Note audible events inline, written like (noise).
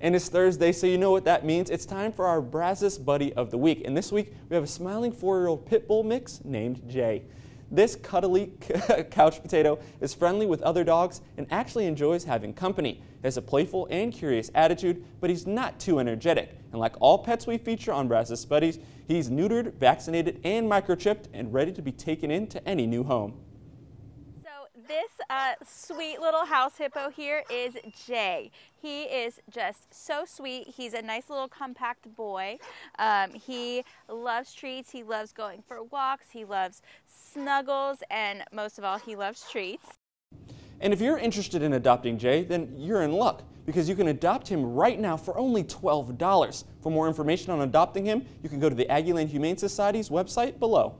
And it's Thursday, so you know what that means. It's time for our Brazos Buddy of the Week. And this week, we have a smiling four-year-old pit bull mix named Jey. This cuddly (laughs) couch potato is friendly with other dogs and actually enjoys having company. He has a playful and curious attitude, but he's not too energetic. And like all pets we feature on Brazos Buddies, he's neutered, vaccinated, and microchipped and ready to be taken into any new home. This uh, sweet little house hippo here is Jey. He is just so sweet. He's a nice little compact boy. Um, he loves treats. He loves going for walks. He loves snuggles. And most of all, he loves treats. And if you're interested in adopting Jey, then you're in luck because you can adopt him right now for only $12. For more information on adopting him, you can go to the Aggieland Humane Society's website below.